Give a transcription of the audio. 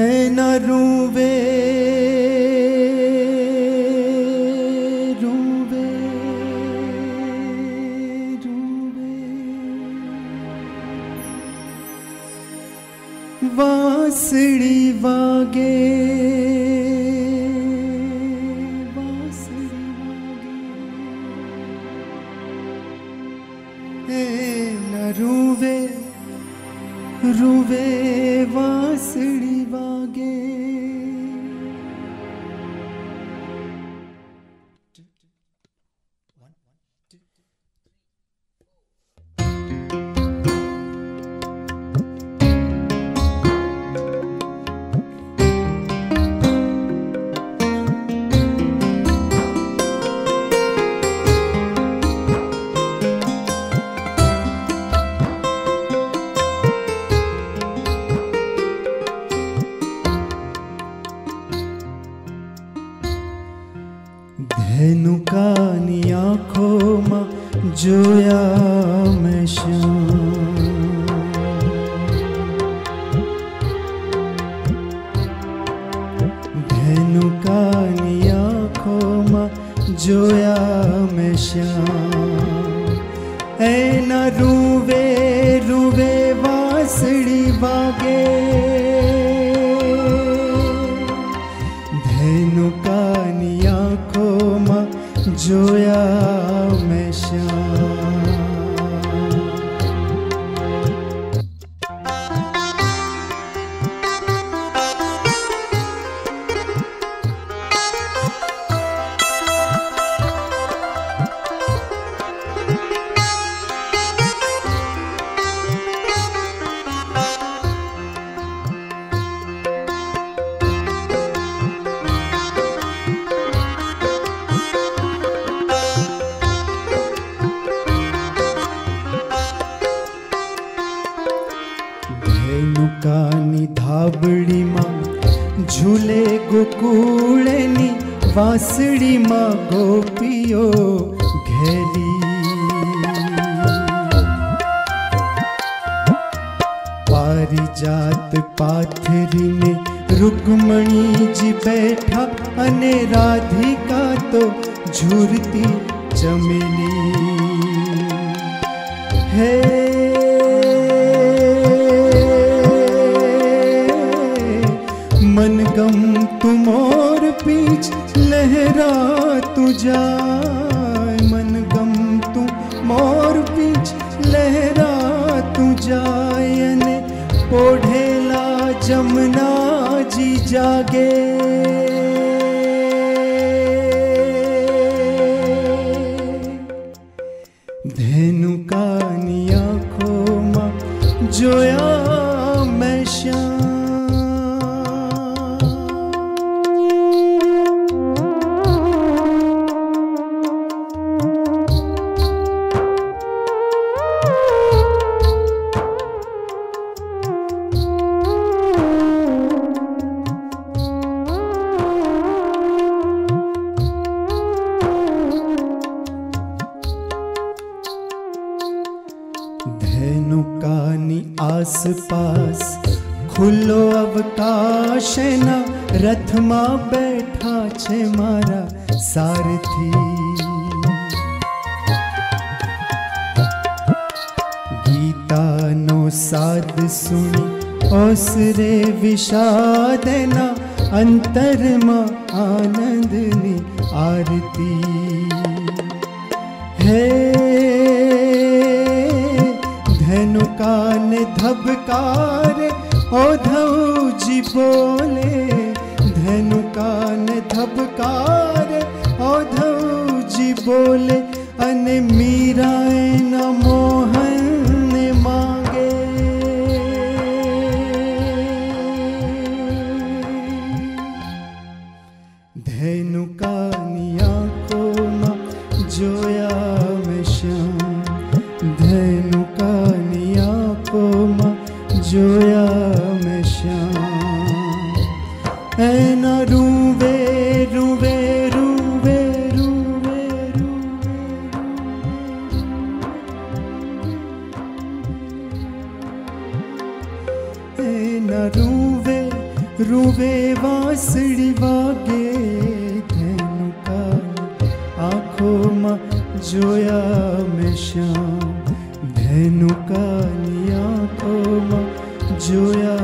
न रूवे। रूवे रूवे। वासड़ी वागे वासड़ी वागे। न रूवे रूवे वासड़ी धनु कानी आँखों माँ जोया मैं श्याम। धनु आँखों माँ जोया मैं श्याम। ऐ न रूवे रूवे वासड़ी बागे joya बाबड़ी माँ, झूले गोकुलनी वासड़ी माँ गोपियो घेली पारिजात पाथरी में रुक्मणी जी बैठा, अने राधिका तो झूरती चमेली। लहरा मन गम तू मोर बीच लहरा तू जाए अने ओढ़ेला जमुना जी जागे। आस पास खुलो अवकाश न, रथ माँ बैठा छे मारा सारथी। गीता नो साद सुनी, ओसरे विषाद न, अंतर माँ आनंद आरती। है कान धबकार, ओ धौजी बोले धनु कान धबकार, ओ धौजी बोले, अन मीराए न मोहन मांगे। धनु कानिया को ना जोया ना डूबे डूबे डूबे डूबे ना डूबे रूबे वासड़ी में जोया में श्याम धनु जोया